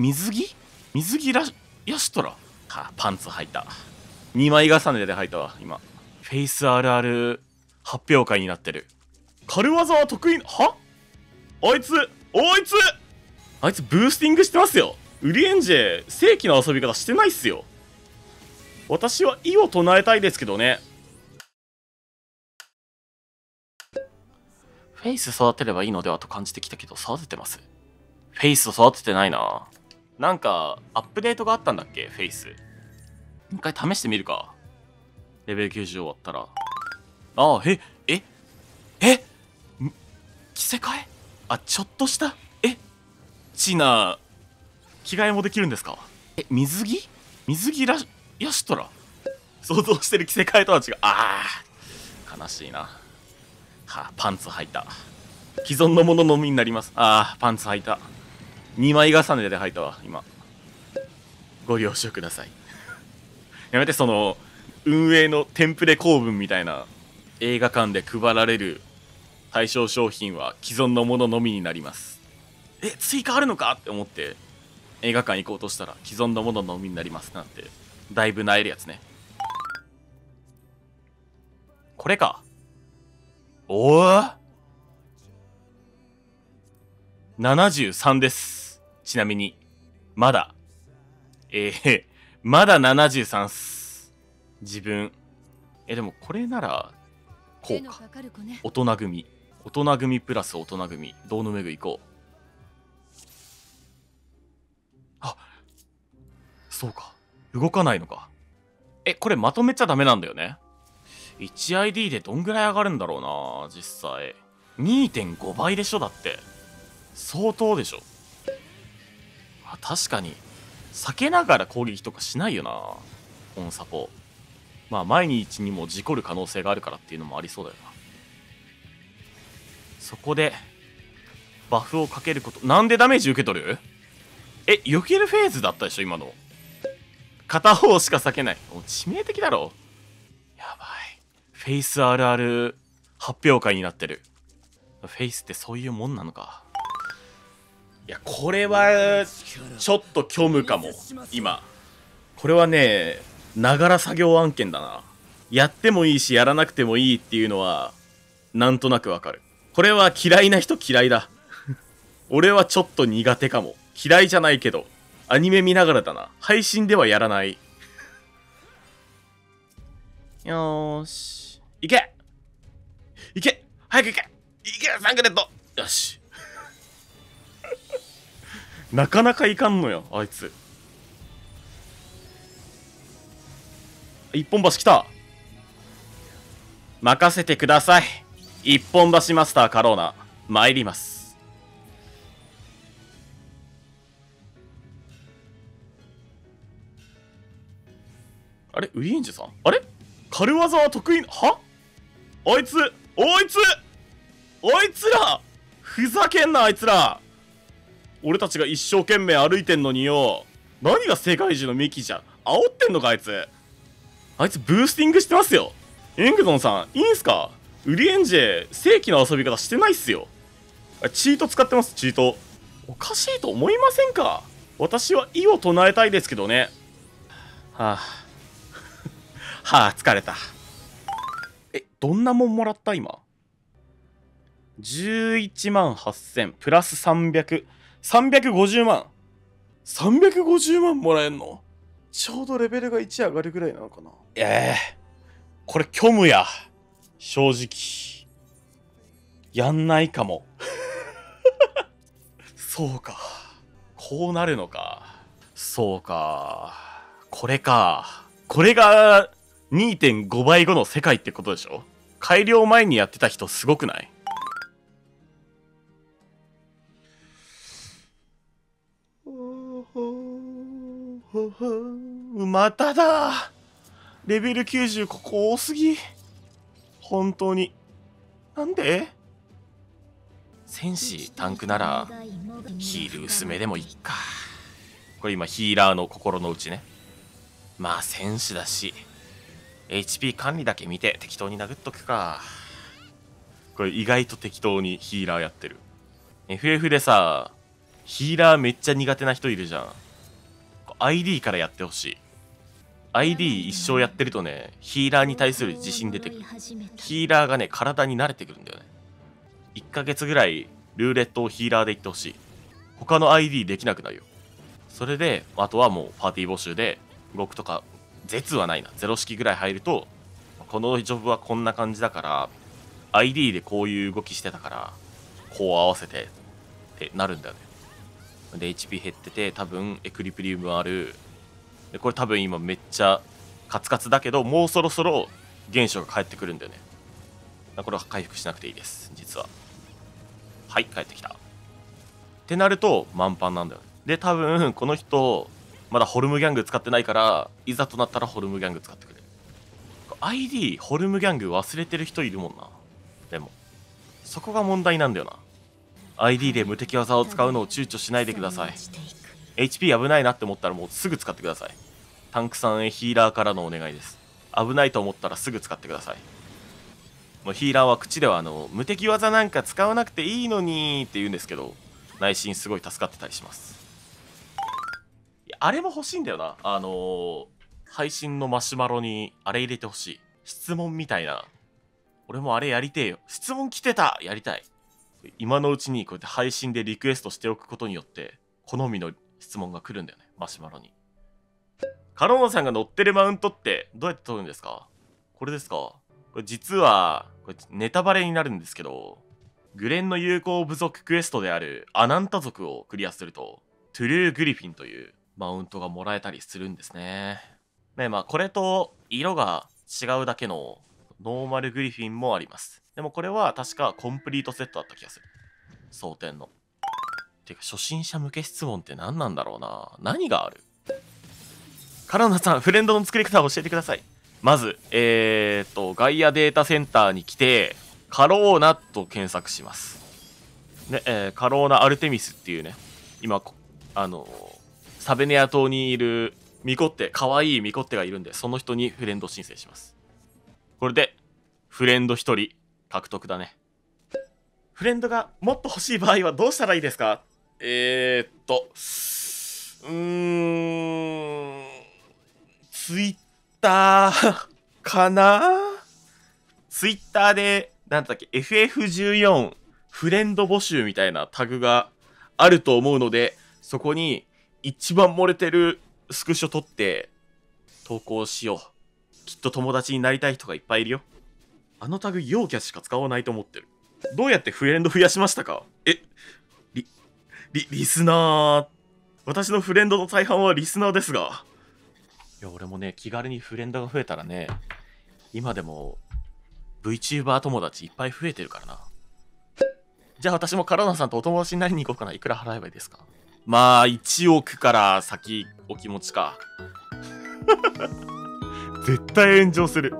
水着？水着らやしとらはパンツ履いた。2枚重ねで履いたわ今。フェイスあるある発表会になってる。軽技は得意は？あいつあいつ！あいつブースティングしてますよ。ウリエンジェ正規の遊び方してないっすよ。私は意を唱えたいですけどね。フェイス育てればいいのではと感じてきたけど育ててます？フェイス育ててないな。なんかアップデートがあったんだっけ？フェイス。一回試してみるか。レベル90終わったら。ああえええ着せ替え？あちょっとした？え？チナ着替えもできるんですか？え水着？水着らやしとら？想像してる着せ替えとは違う。ああ悲しいな。はあパンツ履いた。既存のもののみになります。ああパンツ履いた。2枚重ねで履いたわ今。ご了承ください。やめてその運営のテンプレ構文みたいな映画館で配られる対象商品は既存のもののみになります。え追加あるのかって思って映画館行こうとしたら既存のもののみになりますなんてだいぶ萎えるやつね。これか。おお73です。ちなみにまだ。えー、まだ73っす。自分。えでもこれならこうか。大人組。大人組プラス大人組。堂のめぐ行こう。あそうか。動かないのか。えこれまとめちゃダメなんだよね。1ID でどんぐらい上がるんだろうな実際。2.5倍でしょだって相当でしょ。あ確かに。避けながら攻撃とかしないよな。オンサポ。まあ毎日にも事故る可能性があるからっていうのもありそうだよな。そこでバフをかけること。なんでダメージ受け取る？え避けるフェーズだったでしょ今の。片方しか避けない。もう致命的だろ。やばい。フェイスあるある発表会になってる。フェイスってそういうもんなのか。いやこれはちょっと虚無かも今。これはねながら作業案件だな。やってもいいしやらなくてもいいっていうのはなんとなくわかる。これは嫌いな人嫌いだ。俺はちょっと苦手かも。嫌いじゃないけどアニメ見ながらだな。配信ではやらない。よーし。いけ！いけ！早くいけ！いけ！サングレット！よし。なかなかいかんのよあいつ。一本橋来た。任せてください。一本橋マスターカローナ参ります。あれ？ウリエンジさん？あれ？軽技は得意？は？あいつおいつあいつら！ふざけんなあいつら！俺たちが一生懸命歩いてんのによ。何が世界中のミキじゃ。煽ってんのかあいつ。あいつブースティングしてますよ。エングゾンさんいいんすか？ウリエンジェ正規の遊び方してないっすよ。チート使ってますチート。おかしいと思いませんか？私は意を唱えたいですけどね。はあ。はあ疲れた。えどんなもんもらった今？11万8000プラス300 350万。350万もらえんの？ちょうどレベルが1上がるぐらいなのかな。ええ。これ虚無や。正直。やんないかも。そうか。こうなるのか。そうか。これか。これが2.5倍後の世界ってことでしょ？改良前にやってた人すごくない？まただ。レベル90ここ多すぎ。本当に。なんで？戦士タンクならヒール薄めでもいいか。これ今ヒーラーの心の内ね。まあ戦士だし HP 管理だけ見て適当に殴っとくか。これ意外と適当にヒーラーやってる。FF でさヒーラーめっちゃ苦手な人いるじゃん。ID からやってほしい。ID 一生やってるとね、ヒーラーに対する自信出てくる。ヒーラーがね、体に慣れてくるんだよね。1ヶ月ぐらいルーレットをヒーラーでいってほしい。他の ID できなくなるよ。それで、あとはもうパーティー募集で、僕とか、絶はないな。ゼロ式ぐらい入ると、このジョブはこんな感じだから、ID でこういう動きしてたから、こう合わせてってなるんだよね。で、HP 減ってて、多分エクリプリウムある。で、これ多分今めっちゃカツカツだけど、もうそろそろ原初が返ってくるんだよね。これは回復しなくていいです、実は。はい、帰ってきた。ってなると満帆なんだよ。で、多分この人、まだホルムギャング使ってないから、いざとなったらホルムギャング使ってくれる。ID、ホルムギャング忘れてる人いるもんな。でも、そこが問題なんだよな。ID で無敵技を使うのを躊躇しないでください。HP 危ないなって思ったらもうすぐ使ってください。タンクさんへヒーラーからのお願いです。危ないと思ったらすぐ使ってください。もうヒーラーは口ではあの無敵技なんか使わなくていいのにって言うんですけど、内心すごい助かってたりします。あれも欲しいんだよな。あのー、配信のマシュマロにあれ入れてほしい。質問みたいな。俺もあれやりてえよ。質問来てたやりたい。今のうちにこうやって配信でリクエストしておくことによって、好みの質問が来るんだよね。マシュマロに。カローナさんが乗ってるマウントってどうやって取るんですか？これですか？これ実は、これネタバレになるんですけど、グレンの友好部族クエストであるアナンタ族をクリアすると、トゥルーグリフィンというマウントがもらえたりするんですね。ねまあこれと色が違うだけのノーマルグリフィンもあります。でもこれは確かコンプリートセットだった気がする。蒼天の。てか初心者向け質問って何なんだろうな何がある？カラナさん、フレンドの作り方を教えてください。まず、えー、っと、ガイアデータセンターに来て、カローナと検索します。ね、えー、カローナ・アルテミスっていうね、今、あのサベネア島にいるミコって、可愛いミコってがいるんで、その人にフレンド申請します。これで、フレンド1人獲得だね。フレンドがもっと欲しい場合はどうしたらいいですか？えー、っと、うーん、ツイッターかな？ツイッターで、なんだっけ、FF14 フレンド募集みたいなタグがあると思うので、そこに一番漏れてるスクショ撮って投稿しよう。きっと友達になりたい人がいっぱいいるよ。あのタグ陽キャしか使わないと思ってる。どうやってフレンド増やしましたか？え、リ、リ、リスナー。私のフレンドの大半はリスナーですが。いや、俺もね、気軽にフレンドが増えたらね、今でも VTuber 友達いっぱい増えてるからな。じゃあ私もカラナさんとお友達になりに行こうかな。いくら払えばいいですか？まあ、1億から先お気持ちか。絶対炎上する。